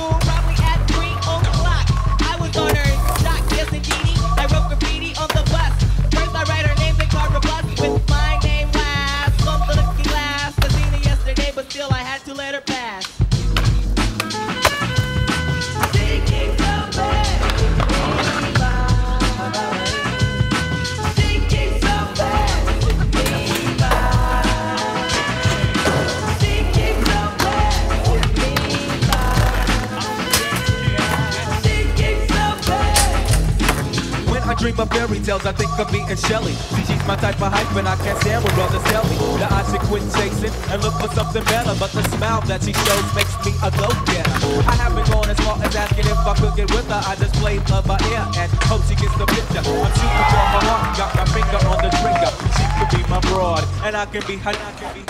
school. Details I think of me and Shelly. She's my type of hype, and I can't stand when brothers tell me that I should quit chasing and look for something better. But the smile that she shows makes me a go-getter. I haven't gone as far as asking if I could get with her. I just play love by ear and hope she gets the picture. I'm shooting for her heart, got my finger on the trigger. She could be my broad, and I can be her. I can be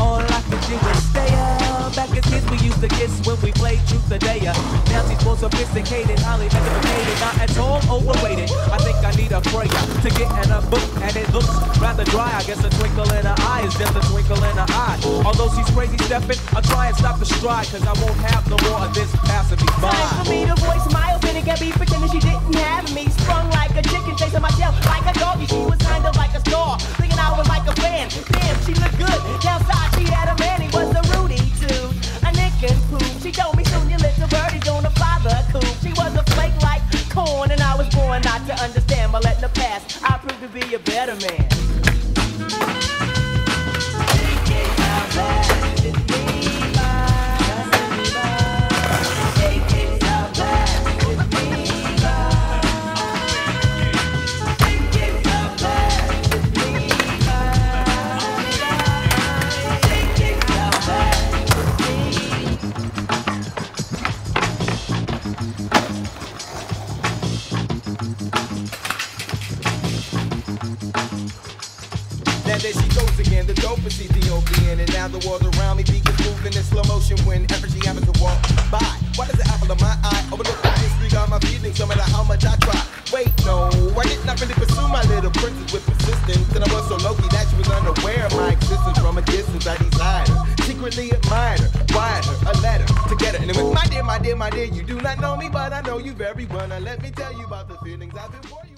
All I can do is stay up. Back as kids, we used to kiss when we played truth or dare. Now she's more sophisticated, highly educated, not at all overrated. I think I need a prayer to get in a book, and it looks rather dry. I guess a twinkle in her eye is just a twinkle in her eye. Although she's crazy stepping, I'll try and stop the stride, cause I won't have no more of this passing me by. Time for me to voice my opinion, be pretending she didn't have me. Sprung like a chicken, chasing my tail like a doggy. She was past, I proved to be a better man. Now there she goes again, the dopest Ethiopian. And now the world around me begins moving in slow motion whenever she happens to walk by. Why does the apple of my eye overlook the disregard my feelings no matter how much I try? Wait, no, I did not really pursue my little princess with persistence. And I was so low-key that she was unaware of my existence from a distance. I desired her, secretly admired her, wired her, a letter to get her. And it was my dear, my dear, my dear, you do not know me, but I know you very well. Now let me tell you about the feelings I've been for you.